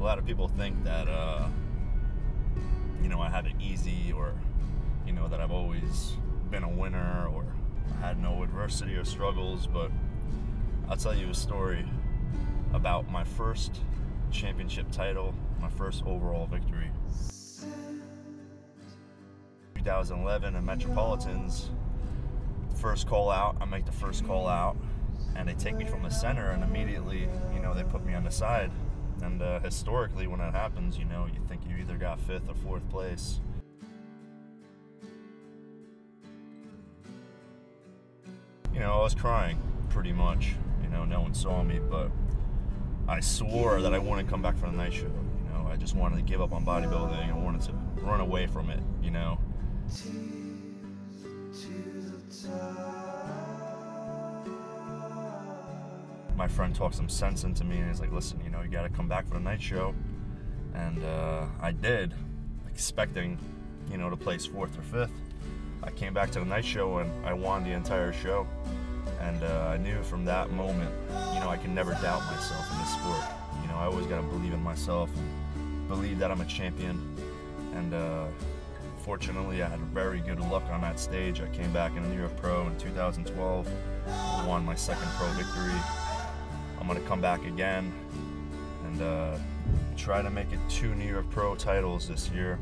a lot of people think that, uh, you know, I had it easy or, you know, that I've always been a winner or had no adversity or struggles, but I'll tell you a story about my first championship title, my first overall victory. 2011 in Metropolitans, first call out, I make the first call out, and they take me from the center, and immediately, you know, they put me on the side. And uh, historically, when that happens, you know, you think you either got fifth or fourth place. You know, I was crying pretty much. You know, no one saw me, but I swore that I wouldn't come back for the night show. You know, I just wanted to give up on bodybuilding. I wanted to run away from it. You know. My friend talked some sense into me, and he's like, "Listen, you know, you got to come back for the night show," and uh, I did, expecting, you know, to place fourth or fifth. I came back to the night show and I won the entire show. And uh, I knew from that moment, you know, I can never doubt myself in this sport. You know, I always got to believe in myself, believe that I'm a champion. And uh, fortunately, I had very good luck on that stage. I came back in the New York Pro in 2012, won my second pro victory. To come back again and uh, try to make it two New Pro titles this year.